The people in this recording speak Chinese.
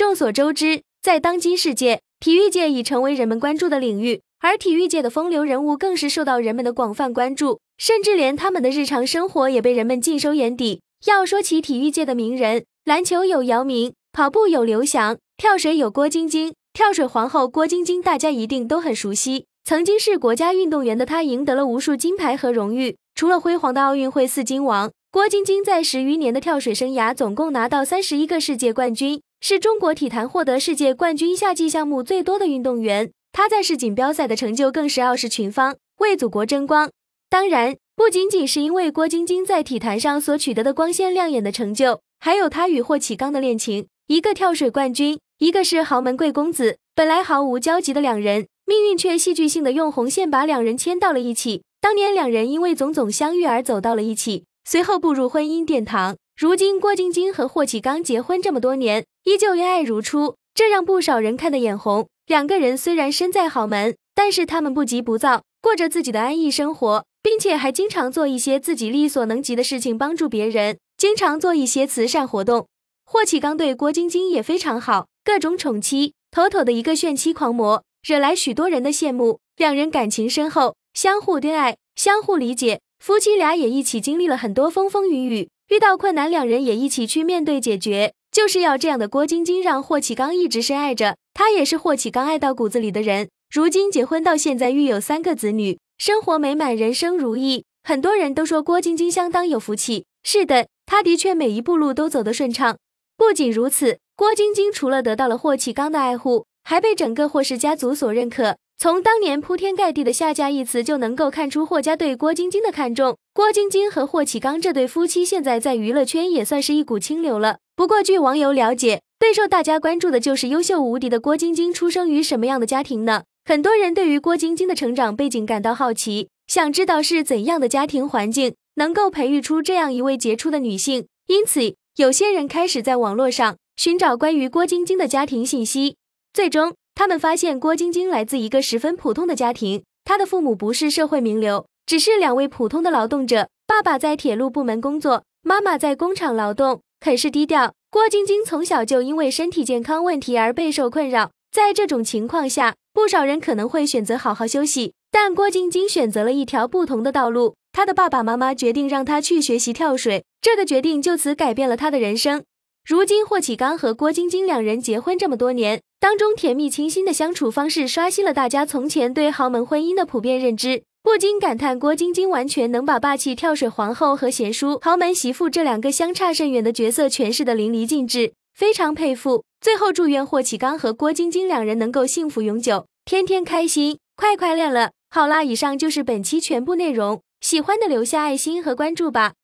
众所周知，在当今世界，体育界已成为人们关注的领域，而体育界的风流人物更是受到人们的广泛关注，甚至连他们的日常生活也被人们尽收眼底。要说起体育界的名人，篮球有姚明，跑步有刘翔，跳水有郭晶晶。跳水皇后郭晶晶，大家一定都很熟悉。曾经是国家运动员的她，赢得了无数金牌和荣誉。除了辉煌的奥运会四金王，郭晶晶在十余年的跳水生涯，总共拿到三十一个世界冠军。是中国体坛获得世界冠军夏季项目最多的运动员，他在世锦标赛的成就更是傲视群芳，为祖国争光。当然，不仅仅是因为郭晶晶在体坛上所取得的光鲜亮眼的成就，还有她与霍启刚的恋情，一个跳水冠军，一个是豪门贵公子。本来毫无交集的两人，命运却戏剧性的用红线把两人牵到了一起。当年两人因为种种相遇而走到了一起，随后步入婚姻殿堂。如今郭晶晶和霍启刚结婚这么多年，依旧恩爱如初，这让不少人看得眼红。两个人虽然身在豪门，但是他们不急不躁，过着自己的安逸生活，并且还经常做一些自己力所能及的事情，帮助别人，经常做一些慈善活动。霍启刚对郭晶晶也非常好，各种宠妻，妥妥的一个炫妻狂魔，惹来许多人的羡慕。两人感情深厚，相互珍爱，相互理解，夫妻俩也一起经历了很多风风雨雨。遇到困难，两人也一起去面对解决。就是要这样的郭晶晶，让霍启刚一直深爱着。他也是霍启刚爱到骨子里的人。如今结婚到现在，育有三个子女，生活美满，人生如意。很多人都说郭晶晶相当有福气。是的，她的确每一步路都走得顺畅。不仅如此，郭晶晶除了得到了霍启刚的爱护，还被整个霍氏家族所认可。从当年铺天盖地的“下嫁”一词就能够看出霍家对郭晶晶的看重。郭晶晶和霍启刚这对夫妻现在在娱乐圈也算是一股清流了。不过，据网友了解，最受大家关注的就是优秀无敌的郭晶晶出生于什么样的家庭呢？很多人对于郭晶晶的成长背景感到好奇，想知道是怎样的家庭环境能够培育出这样一位杰出的女性。因此，有些人开始在网络上寻找关于郭晶晶的家庭信息，最终。他们发现郭晶晶来自一个十分普通的家庭，她的父母不是社会名流，只是两位普通的劳动者。爸爸在铁路部门工作，妈妈在工厂劳动，很是低调。郭晶晶从小就因为身体健康问题而备受困扰，在这种情况下，不少人可能会选择好好休息，但郭晶晶选择了一条不同的道路。她的爸爸妈妈决定让她去学习跳水，这个决定就此改变了她的人生。如今，霍启刚和郭晶晶两人结婚这么多年，当中甜蜜清新的相处方式刷新了大家从前对豪门婚姻的普遍认知，不禁感叹郭晶晶完全能把霸气跳水皇后和贤淑豪门媳妇这两个相差甚远的角色诠释的淋漓尽致，非常佩服。最后，祝愿霍启刚和郭晶晶两人能够幸福永久，天天开心，快快乐乐。好啦，以上就是本期全部内容，喜欢的留下爱心和关注吧。